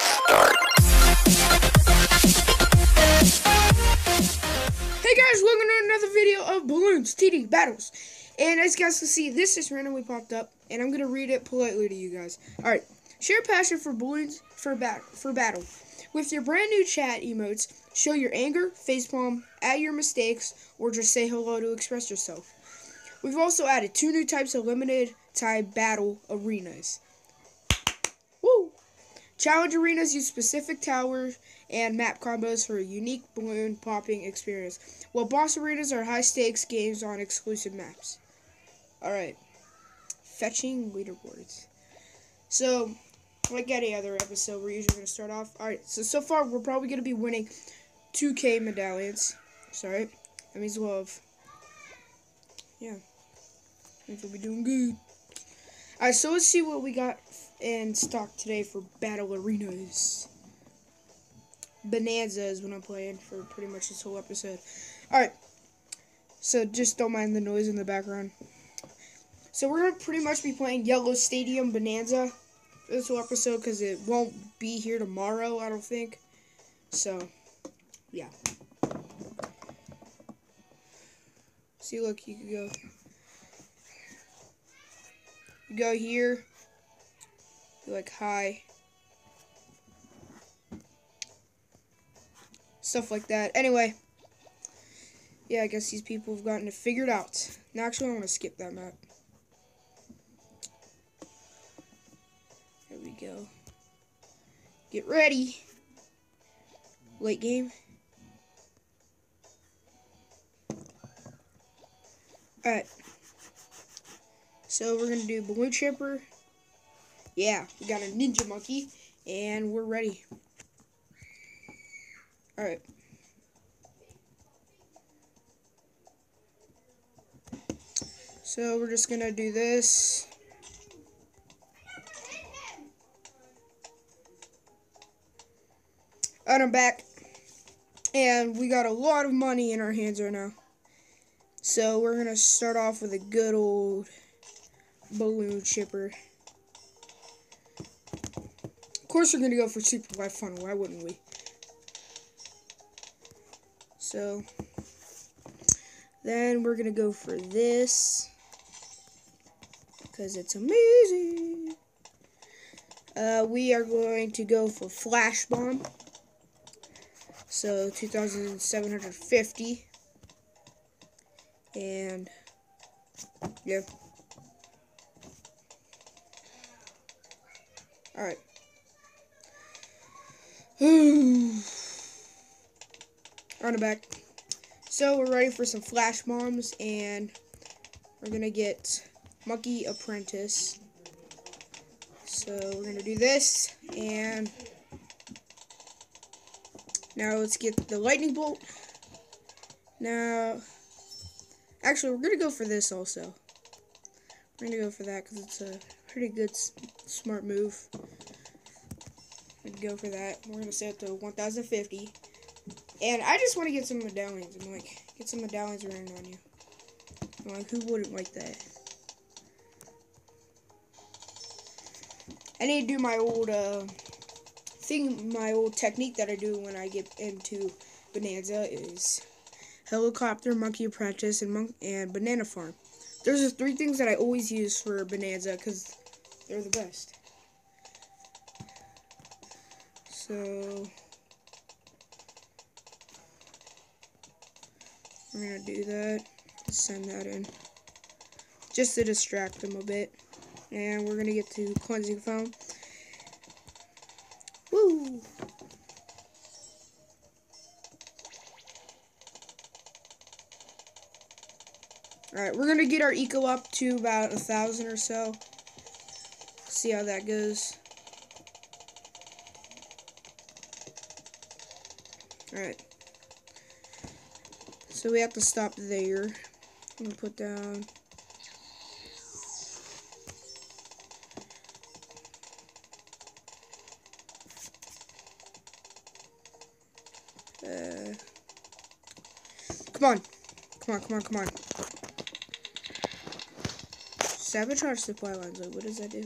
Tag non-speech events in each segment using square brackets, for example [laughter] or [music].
start. Hey guys, welcome to another video of Balloons TD Battles. And as you guys can see, this just randomly popped up, and I'm gonna read it politely to you guys. All right, share passion for balloons for bat for battle. With your brand new chat emotes, show your anger, facepalm, add your mistakes, or just say hello to express yourself. We've also added two new types of limited time battle arenas. Woo! Challenge arenas use specific towers and map combos for a unique balloon popping experience, while boss arenas are high stakes games on exclusive maps. Alright. Fetching leaderboards. So, like any other episode, we're usually going to start off. Alright, so so far we're probably going to be winning 2k medallions. Sorry. That means have. Yeah. Means we'll be doing good. Alright, so let's see what we got in stock today for battle arenas. Bonanza is what I'm playing for pretty much this whole episode. Alright. So just don't mind the noise in the background. So we're gonna pretty much be playing Yellow Stadium Bonanza for this whole episode because it won't be here tomorrow, I don't think. So, yeah. See, look, you can go. You go here. Like hi. Stuff like that. Anyway. Yeah, I guess these people have gotten it figured out. Now, actually, I want to skip that map. There we go. Get ready. Late game. Alright. So we're going to do Balloon Chipper. Yeah, we got a Ninja Monkey. And we're ready. Alright. So we're just to do this. And I'm back. And we got a lot of money in our hands right now. So we're to start off with a good old balloon chipper. Course we're to go for super wide funnel. Why wouldn't we? So then we're to go for this. Because it's amazing. Uh, we are going to go for Flash Bomb. So 2,750. And, yeah. Alright. [sighs] On the back. So we're ready for some flash bombs and we're gonna get Monkey Apprentice. So we're gonna do this and now let's get the lightning bolt. Now, actually, we're gonna go for this also. We're gonna go for that because it's a pretty good, smart move. Gonna go for that. We're gonna set it to 1,050. And I just want to get some medallions. I'm like, get some medallions running on you. I'm like, who wouldn't like that? I need to do my old, uh, thing, my old technique that I do when I get into Bonanza is helicopter, monkey apprentice, and monk and banana farm. Those are three things that I always use for Bonanza because they're the best. So we're gonna do that. Send that in just to distract them a bit, and we're gonna get to cleansing foam. Woo! Alright, we're gonna get our eco up to about a thousand or so. See how that goes. Alright. So we have to stop there. Gonna put down Uh, come on. Come on, come on, come on. Sabotage supply lines. Like, what does that do?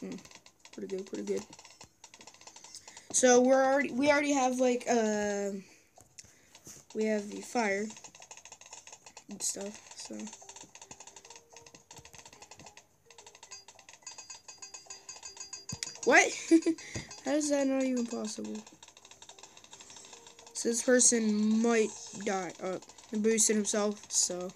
Hmm. Pretty good, pretty good. So we're already we already have like uh we have the fire and stuff. So what? [laughs] How is that not even possible? So this person might die. Oh, and boosted himself. So.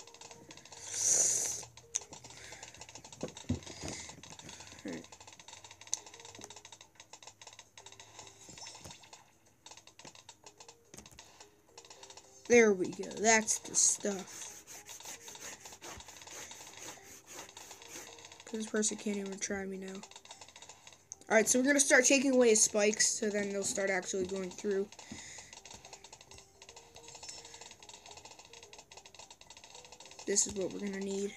There we go. That's the stuff. This person can't even try me now. Alright, so we're going to start taking away his spikes, so then they'll start actually going through. This is what we're going to need.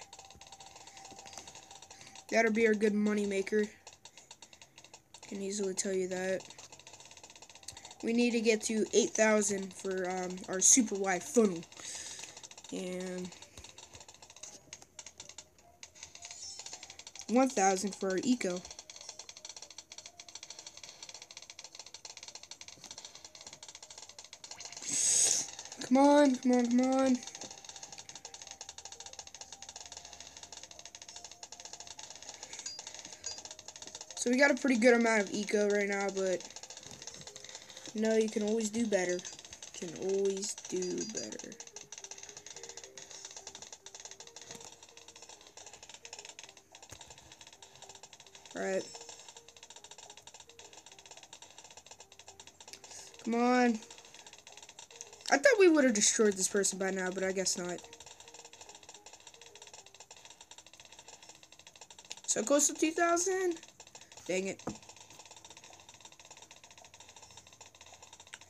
That'll be our good money maker. Can easily tell you that we need to get to 8,000 for um, our super wide funnel. And 1,000 for our eco. Come on, come on, come on. So we got a pretty good amount of eco right now, but no, you can always do better. You can always do better. Alright. Come on. I thought we would have destroyed this person by now, but I guess not. So close to 2,000? Dang it.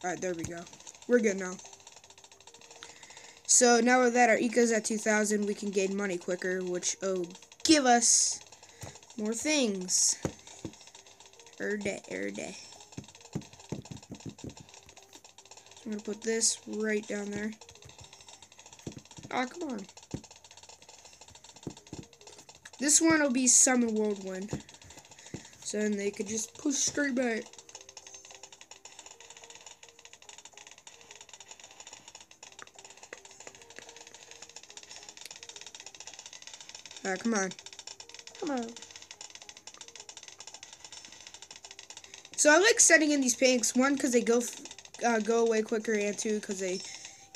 Alright, there we go. We're good now. So now that our eco's at 2,000, we can gain money quicker, which oh, give us more things. Er day, er day. I'm gonna put this right down there. Ah, come on. This one will be Summon Whirlwind. So then they could just push straight back. Alright, come on. Come on. So I like setting in these pinks. One, because they go uh, go away quicker, and two, because they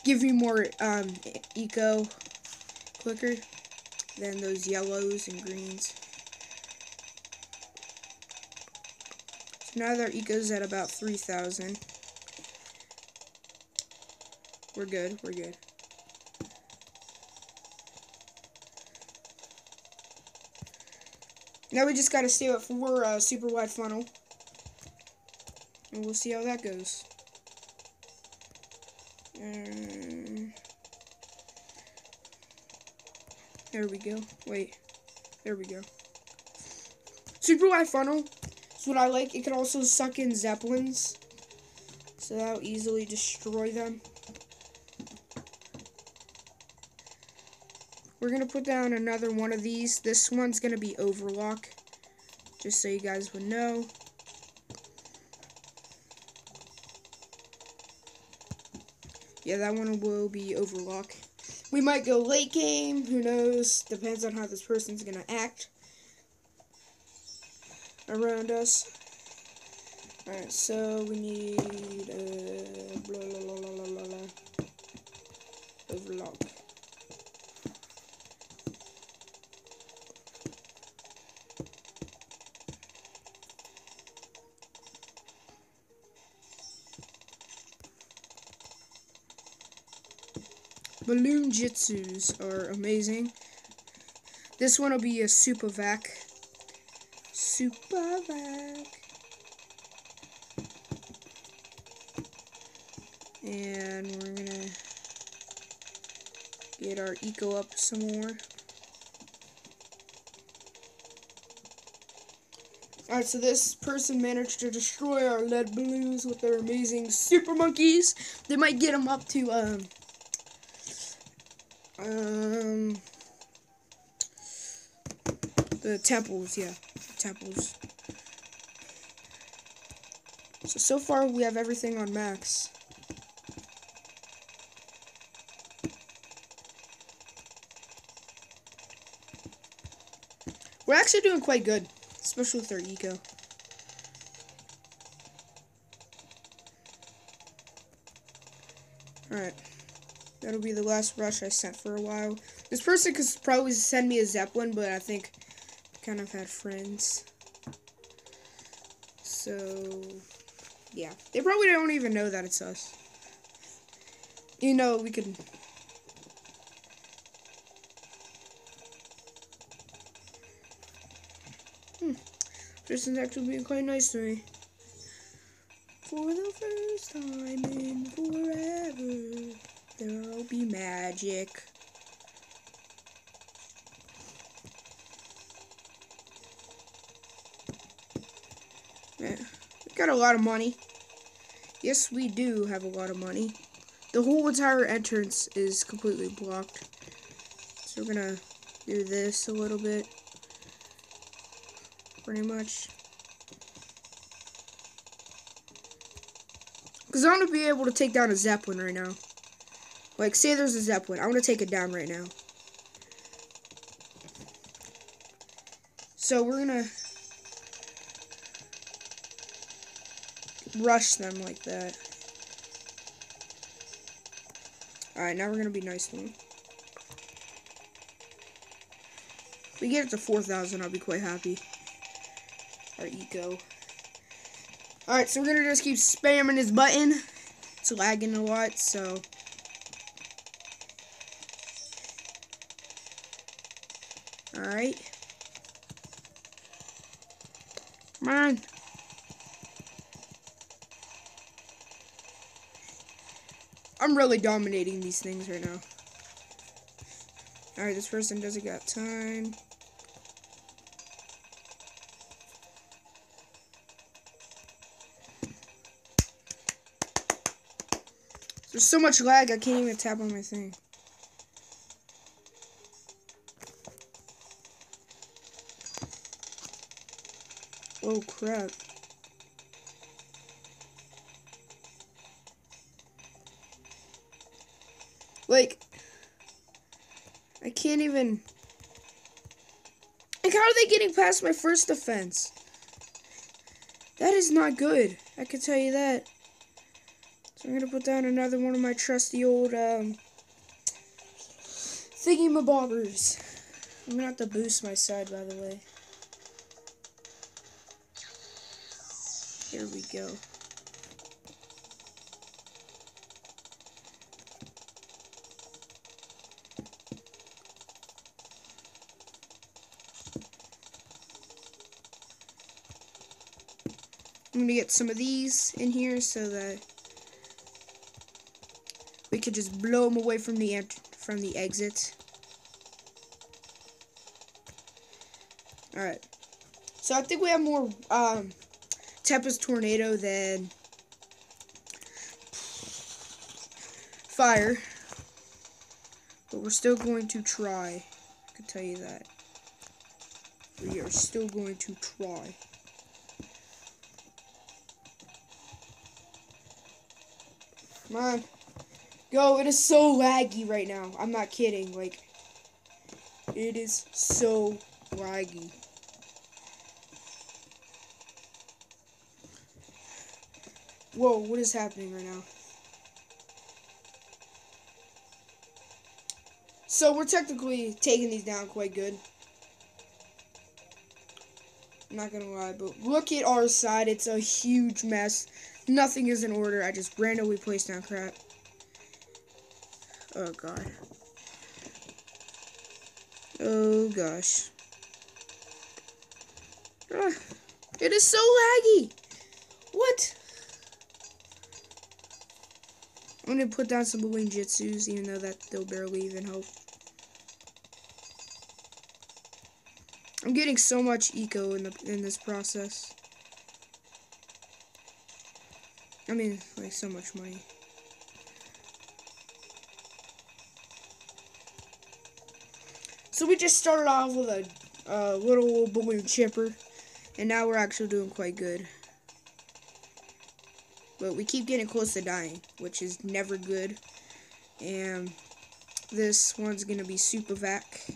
give you more um, eco quicker than those yellows and greens. So now their eco's at about 3,000. We're good, we're good. Now we just gotta stay at four uh, super wide funnel. And we'll see how that goes. Um, there we go. Wait. There we go. Super wide funnel is what I like. It can also suck in zeppelins. So that'll easily destroy them. We're going to put down another one of these. This one's going to be overclock, just so you guys would know. Yeah, that one will be overclock. We might go late game, who knows, depends on how this person's going to act around us. Alright, so we need uh, blah, blah, blah, Balloon Jitsus are amazing. This one will be a Super Vac. Super Vac. And we're gonna get our eco up some more. Alright, so this person managed to destroy our lead balloons with their amazing super monkeys. They might get them up to, um, um, the temples, yeah, temples. So, so far we have everything on max. We're actually doing quite good, especially with our eco. That'll be the last rush I sent for a while. This person could probably send me a Zeppelin, but I think I kind of had friends. So, yeah. They probably don't even know that it's us. You know, we could... Hmm. Person's actually being quite nice to me. For the first time in forever, there'll be magic. Yeah, we got a lot of money. Yes, we do have a lot of money. The whole entire entrance is completely blocked. So we're gonna do this a little bit. Pretty much. Because I want to be able to take down a Zeppelin right now. Like, say there's a Zeppelin. I want to take it down right now. So, we're going to rush them like that. Alright, now we're going to be nice to them. If we get it to 4,000, I'll be quite happy. Our eco. Alright, so we're gonna just keep spamming this button. It's lagging a lot, so. Alright. Come on. I'm really dominating these things right now. Alright, this person doesn't got time. There's so much lag, I can't even tap on my thing. Oh crap. Like, I can't even... Like, how are they getting past my first defense? That is not good. I can tell you that. So I'm going to put down another one of my trusty old um, thingy mabobbers. I'm going to have to boost my side, by the way. Here we go. I'm going to get some of these in here so that we could just blow them away from the from the exit. Alright. So I think we have more um, Tempest Tornado then Fire. But we're still going to try. I can tell you that. We are still going to try. Come on. Go, it is so laggy right now. I'm not kidding. Like, it is so laggy. Whoa, what is happening right now? So we're technically taking these down quite good. I'm not gonna lie, but look at our side. It's a huge mess. Nothing is in order. I just randomly placed down crap. Oh god. Oh gosh. Ah, it is so laggy. What? I'm gonna put down some balloon jitsus, even though that they'll barely even help. I'm getting so much eco in the in this process. I mean, like so much money. So we just started off with a uh, little balloon chipper, and now we're actually doing quite good. But we keep getting close to dying, which is never good. And this one's going to be Super Vac.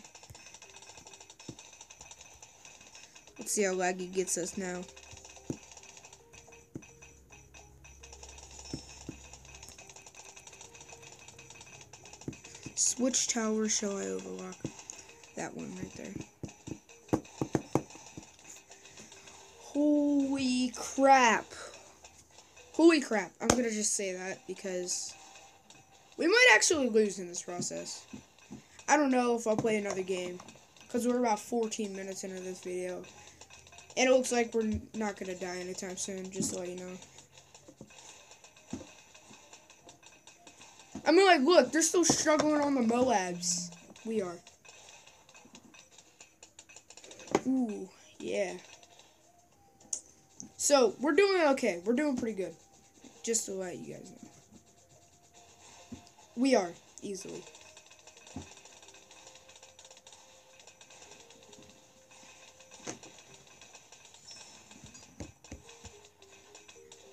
Let's see how laggy gets us now. Which tower shall I overclock? That one right there. Holy crap. Holy crap. I'm gonna just say that because we might actually lose in this process. I don't know if I'll play another game because we're about 14 minutes into this video. And it looks like we're not gonna die anytime soon, just to let you know. I mean, like, look, they're still struggling on the Moabs. We are. Ooh, yeah. So, we're doing okay. We're doing pretty good. Just to let you guys know. We are, easily.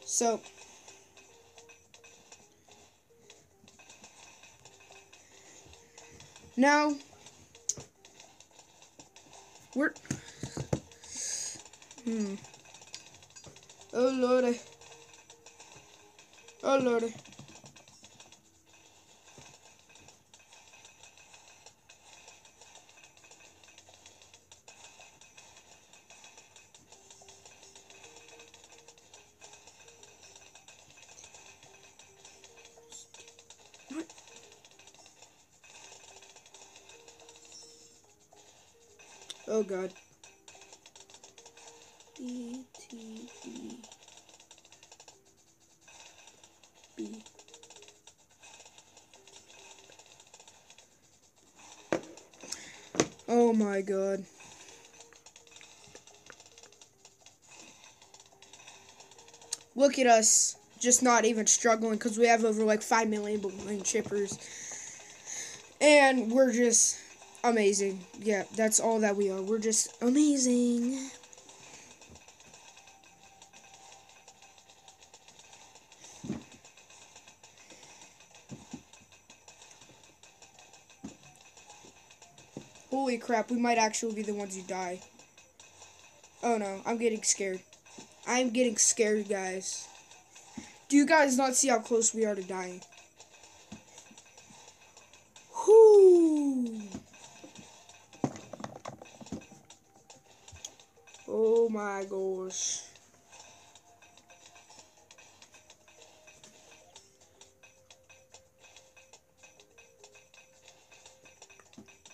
So, Now, we're. Hmm. Oh, Lordy. Oh, oh god. E T E my god. Look at us. Just not even struggling because we have over like 5 million balloon chippers. And we're just amazing. Yeah, that's all that we are. We're just amazing. Holy crap, we might actually be the ones who die. Oh no, I'm getting scared. I'm getting scared, guys. Do you guys not see how close we are to dying? Whoo! Oh my gosh.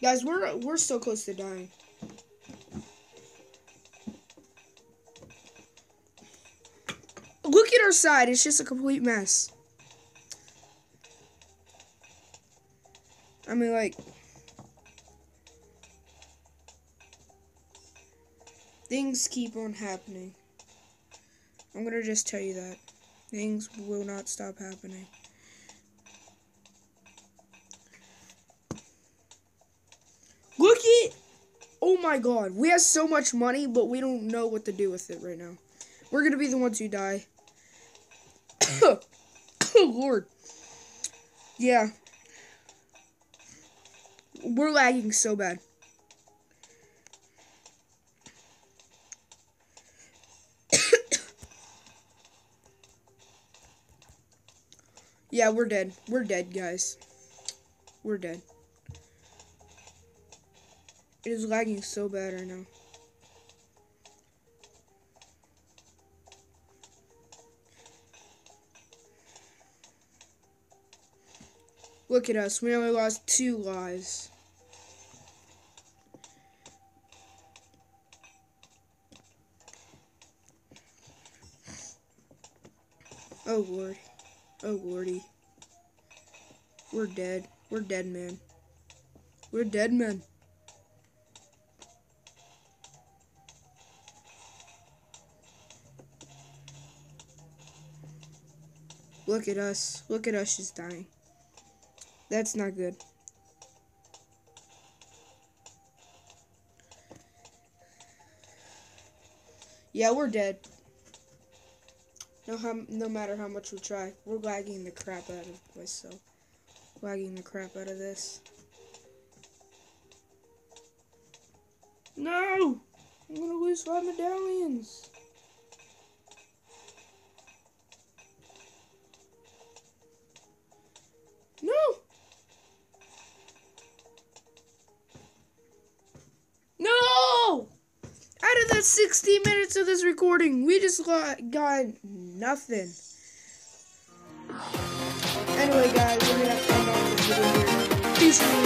Guys, we're we're so close to dying. Look at our side. It's just a complete mess. I mean, like, Things keep on happening. I'm gonna just tell you that. Things will not stop happening. Look at Oh my god. We have so much money, but we don't know what to do with it right now. We're gonna be the ones who die. [coughs] oh lord. Yeah. We're lagging so bad. [coughs] Yeah, we're dead. We're dead, guys. We're dead. It is lagging so bad right now. Look at us. We only lost two lives. Oh, Lord. Oh, lordy. We're dead. We're dead, man. We're dead, man. Look at us. Look at us just dying. That's not good. Yeah, we're dead. No, how, no matter how much we try, we're lagging the crap out of myself. Lagging the crap out of this. No! I'm gonna lose five medallions. No! No! Out of the 60 minutes of this recording, we just got, got nothing. Anyway, guys, we're gonna have to end off this video here. Peace and